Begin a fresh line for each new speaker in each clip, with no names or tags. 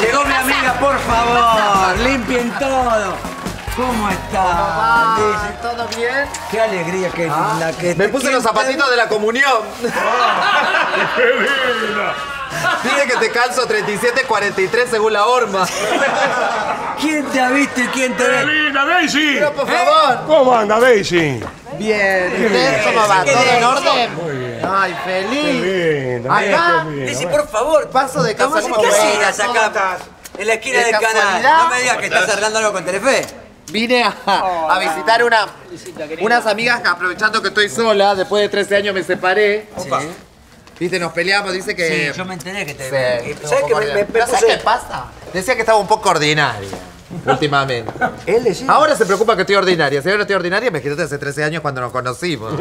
Llegó mi amiga, por favor, limpien todo. ¿Cómo está? Dice,
¿Todo bien?
Qué alegría que la que
Me puse los zapatitos de la comunión. Pide que te calzo 37-43 según la horma.
¿Quién te ha visto y quién te ve?
linda, Daisy!
Pero por favor.
¿Cómo anda, Daisy?
Bien. ¿Y usted cómo va? ¿Todo en orden? Muy bien. Ay, feliz. Acá.
Dice, por favor,
Paso de casa
¿Cómo
como
¿Qué haces acá? En la esquina
¿De
del canal. No me digas que estás arreglando algo con Telefe.
Vine a, a visitar una, unas amigas que aprovechando que estoy sola, después de 13 años me separé. Viste, nos peleamos, dice que...
Sí, yo me enteré que te
Sí, estuvo
¿Sabes
poco
me, me,
ordinario.
me
Pero ¿sabes
puse?
qué pasa? Decía que estaba un poco ordinaria últimamente.
Él.
Ahora se preocupa que estoy ordinaria. Si ahora estoy ordinaria, imagínate hace 13 años cuando nos conocimos.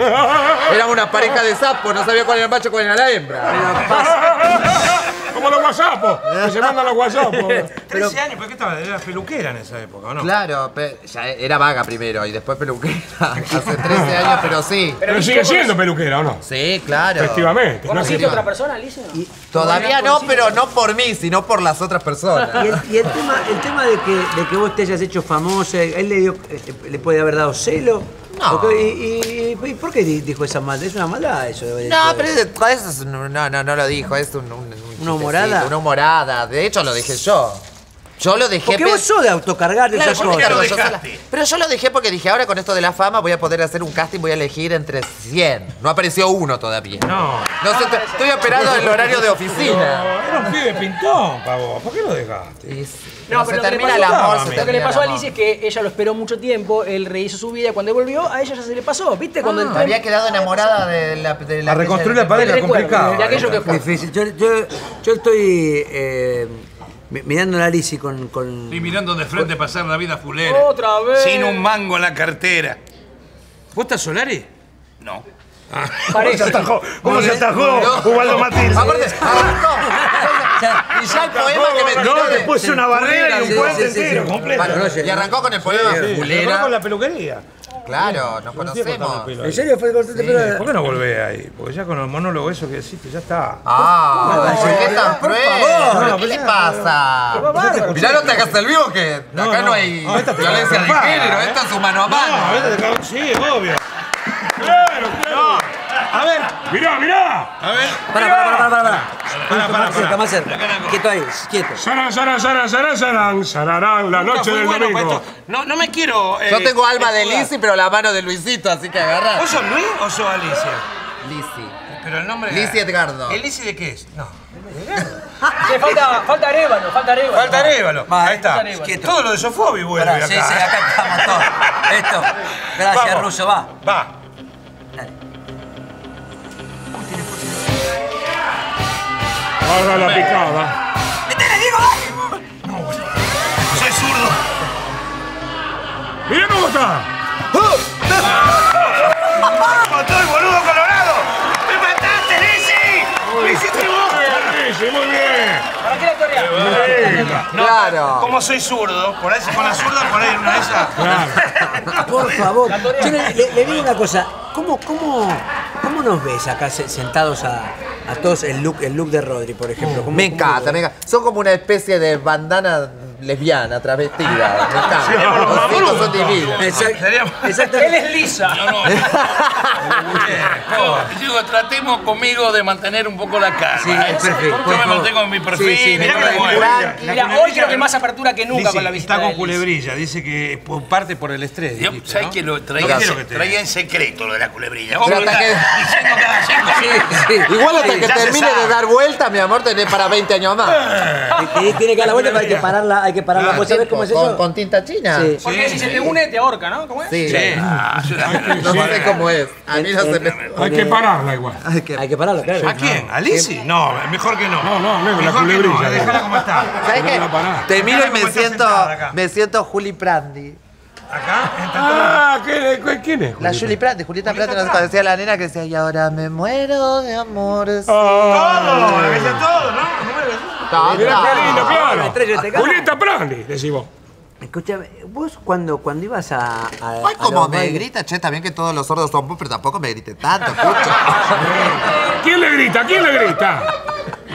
Éramos una pareja de sapos, no sabía cuál era el macho y cuál era la hembra.
Como los guasapos, que se mandan los guasapos.
13 años, ¿pero qué estaba? Era peluquera en esa época, ¿o no?
Claro, ya era vaga primero y después peluquera. Hace 13 años, pero sí.
Pero sigue siendo peluquera, ¿o no?
Sí, claro.
Efectivamente. no
¿Conociste
sé.
a otra persona, Alicia?
Todavía no, pero no por mí, sino por las otras personas.
Y el, y el tema, el tema de, que, de que vos te hayas hecho famosa, ¿él le, dio, eh, le puede haber dado celo?
No.
¿Y, y, y por qué di- dijo esa maldad? ¿Es una maldad eso?
No, pero es- eso es- no, no, no lo dijo, es un
¿Una humorada?
chistecito, Una humorada. De hecho, lo dejé yo. Yo lo dejé.
Porque
pe-
vos sos de autocargar de
Claro,
esas cosas.
Pero yo lo dejé porque dije, ahora con esto de la fama voy a poder hacer un casting, voy a elegir entre 100. No apareció uno todavía.
No.
No sé, estoy- estoy esperando el horario de oficina.
No, era un pibe pintón, pavo. ¿Por qué lo dejaste?
No,
se
pero lo
termina
pasó-
el amor,
Lo
se
que
Lo que le pasó a Alicia es que ella lo esperó mucho tiempo, él rehizo su vida, cuando él volvió, a ella ya se le pasó, ¿viste? Cuando entró en-
Había quedado enamorada de la... De la
A reconstruir la pared
del
era
recuerdo,
complicado.
de aquello que fue.
Difícil. Yo, yo, yo estoy eh, mirando la Lizzy con, con...
Y mirando de frente pasar la vida fulera.
Otra vez.
Sin un mango en la cartera.
¿Vos estás Solari?
No.
Parece.
¿Cómo se atajó Ubaldo Matilde?
Aparte, arrancó. Y ya el poema que me tiró
No,
de...
te puse una barrera y
Sí,
un puente
sí, sí,
entero,
sí.
completo.
Y arrancó con el poema fulera.
con la peluquería.
Claro, nos conocemos.
¿En serio fue cortante pelo?
¿Por qué no volvés ahí? Porque ya con el monólogo eso que deciste, ya está.
Ah, ¿por qué tan pasa? Mirá, no te hagas el vivo que acá no,
no.
hay
No,
violencia de género, esto es un mano a
No,
mano.
cabrón. Sí, obvio. Claro, claro. A ver,
Mirá, mirá.
A ver.
Para, para, para, para, para.
Para, para,
Más cerca,
para.
más cerca. Quieto ahí, quieto.
Sarán, sarán, sarán, sarán, sarán, sararán, la noche del domingo.
esto. No, no me quiero. eh,
Yo tengo alma de. Lizzy, pero la mano de Luisito, así que agarra.
¿Vos sos Luis o sos Alicia?
Lizzy.
Pero el nombre.
Lizzy Edgardo.
¿El Lizzy de qué es? No.
Che, falta, falta Arevalo, falta Arevalo.
Falta Arévalo.
Va,
Ahí está.
Quieto.
Todo lo de Sofobi vuelve
Pará,
acá.
sí, sí, acá estamos todos. Esto. Gracias,
Vamos.
Ruso, va.
Va.
Haga la picada.
Soy zurdo.
Mirá cómo está.
¡Mató el boludo colorado! No,
Claro.
Como soy zurdo, por ahí se con la zurda, por ahí en una de esas.
Por favor. Yo le, le- le digo una cosa. ¿Cómo, cómo, cómo nos ves acá se- sentados a, a todos el look, el look de Rodri, por ejemplo? ¿Cómo-
Me encanta, me encanta. Son como una especie de bandana lesbiana, travestida. Me encanta. Los chicos son divinos.
Él es lisa.
No, no. No, digo, tratemos conmigo de mantener un poco la calma.
Sí,
¿eh?
es perfecto,
Yo me mantengo en mi perfil.
Sí, sí,
mirá.
Mira, hoy creo que más apertura que nunca con la visita
está con culebrilla, dice que parte por el estrés.
Yo,
dijiste,
¿Sabes
¿no?
que lo traía, en secreto lo de la culebrilla?
Igual hasta que termine de dar vuelta, mi amor, tenés para 20 años más.
Tiene tiene que dar la vuelta, hay que pararla, hay que pararla. ¿Vos sabés cómo es
¿Con,
eso?
con tinta china?
Sí.
Porque si se te une, te ahorca, ¿no? ¿Cómo es?
Sí.
Ah,
No sé cómo es. A mí no se me...
Hay que pararla igual.
Hay que pararla, claro.
Ah,
¿A quién? ¿A Lizzy? No, mejor que no.
No, no, no, la
Mejor que
culebrilla.
no, déjala como está.
¿Sabes
No
qué? Te miro y me
está
siento, me siento Juli Prandi.
Acá, en
Ah, ¿qué- qué- ¿quién es?
La Juli Prandi, Julieta Prandi, no sé cuando decía la nena que decía, y ahora me muero de amor. sí".
Ah,
Todo, la todo, ¿no? ¿No
Ta,
Mirá qué lindo, claro.
estrella de Tecate.
Julieta Prandi, decís vos.
Escúchame, vos cuando, cuando ibas a. a
Ay,
a
como
los
me
bailes-
grita, che, también que todos los sordos son pero tampoco me grite tanto, escucha.
¿Quién le grita? ¿Quién le grita?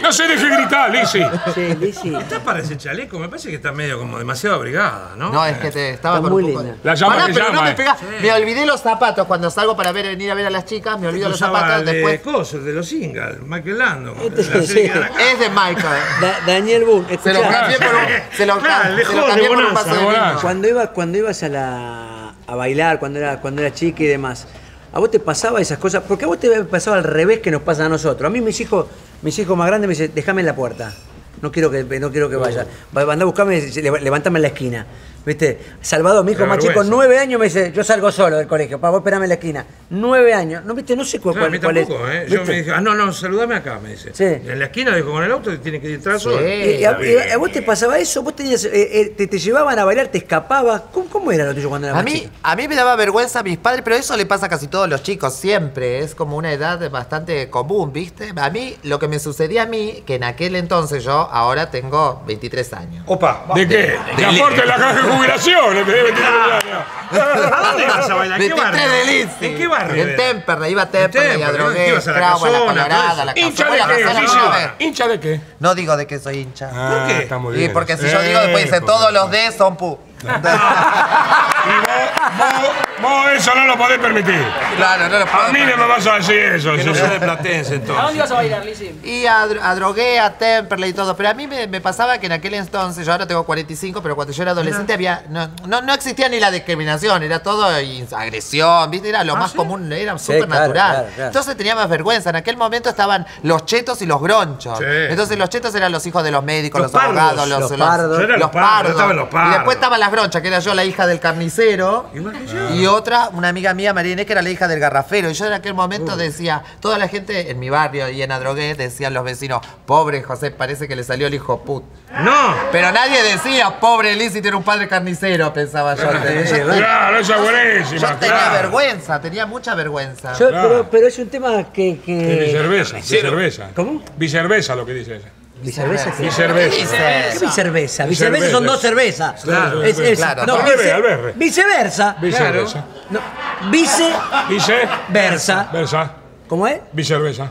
No se deje gritar, Lizzy.
Sí, Lizzy.
Está para ese chaleco, me parece que está medio como demasiado abrigada, ¿no?
No, es que te estaba
Está muy
un poco
linda.
de-
La llama
Pará,
que
pero
llama,
no me
eh.
pega. Me olvidé los zapatos cuando salgo para ver, venir a ver a las chicas. Me olvido los
Usaba
zapatos.
el de
Después
Coso, el de los singles, Michael Landon.
Este, sí.
es de Michael.
Da- Daniel Boone,
Se lo
escuchá.
cambié por un, se lo,
Claro, de
se lo
Jorge
cambié por un
Bonanza,
vaso de
Bonanza.
vino.
Cuando, iba, cuando ibas a, la, a bailar, cuando era, cuando era chica y demás, ¿a vos te pasaba esas cosas? Porque a vos te pasaba al revés que nos pasa a nosotros. A mí mis hijos, mis hijos más grandes me dicen, déjame en la puerta. No quiero que, no quiero que vaya. Va- Anda a buscarme, lev- levantame en la esquina. ¿Viste? Salvador, mi hijo
Qué
más chico, nueve años, me dice, yo salgo solo del colegio, para vos esperame en la esquina. Nueve años. No, viste, no sé cuál,
Claro, a mí
cuál es.
tampoco, ¿eh? Yo
¿viste?
me dije, ah, no, no, saludame acá, me dice.
Sí.
En la esquina, dijo, con el auto tiene que entrar solo.
Sí.
¿Y, y a, y a vos te pasaba eso? ¿Vos tenías, eh, eh, te, te llevaban a bailar, te escapabas? ¿Cómo, cómo era lo tuyo cuando eras
A
más
mí,
chico?
a mí me daba vergüenza a mis padres, pero eso le pasa a casi todos los chicos, siempre. Es como una edad bastante común, ¿viste? A mí, lo que me sucedía a mí, que en aquel entonces yo ahora tengo 23 años.
Opa,
¿De qué? De aporte en la caja de jubilación. le pedí 23 años.
¿A dónde vas a bailar? ¿En qué
23
barrio? ¿En qué barrio?
En? Temperley, iba a Temperley, a
¿qué
Drogué,
a la
Colorada, la
¿Hincha de qué. ¿Hincha de qué?
No digo de que soy hincha.
Ah,
qué?
está muy
Y
bien.
porque si yo digo, después dice
Eh,
todos los D son pu.
Y vos, vos, eso no lo podés permitir.
Claro, no lo
A mí no me vas a decir eso.
Que no sea de Platense,
¿A
entonces.
dónde ibas a bailar, Lizzy?
Y a, a Drogué, a Temperley y todo. Pero a mí me, me pasaba que en aquel entonces, yo ahora tengo 45, pero cuando yo era adolescente había. No, no, no existía ni la discriminación, era todo agresión, ¿viste? Era lo más común, era súper
claro,
natural.
claro, claro.
Entonces tenía más vergüenza. En aquel momento estaban los chetos y los gronchos.
Sí.
Entonces los chetos eran los hijos de los médicos, los,
Los pardos,
abogados, los,
los
los-
pardos.
Yo era los pardos, los
Y
pardos.
después estaban las gronchas, que era yo la hija del carnicero.
Yo.
Y otra, una amiga mía, María Inés, que era la hija del garrafero. Y yo en aquel momento decía, toda la gente en mi barrio y en Adrogué decían los vecinos, pobre José, parece que le salió el hijo put.
No.
Pero nadie decía, pobre Liz, tiene un padre carnicero, pensaba yo.
Claro, esa es buenísima.
yo tenía
claro.
vergüenza, tenía mucha vergüenza.
Yo-
Claro.
pero, pero es un tema que... Que...
cerveza, cerveza.
¿Cómo?
Mi cerveza lo que dice ella.
¿Mi cerveza?
Mi
¿Qué
cerveza.
¿Qué mi cerveza? Mi
Cerveza.
cerveza son dos cervezas.
Claro,
Es, es-
claro.
no, vice-
al revés.
Viceversa.
Viceversa.
No, viceversa.
Versa.
¿Cómo es?
Viceversa.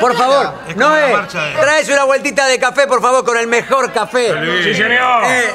Por favor,
Es como
Noé, traes una vueltita de café, por favor, con el mejor café.
Sí, señor.
Eh,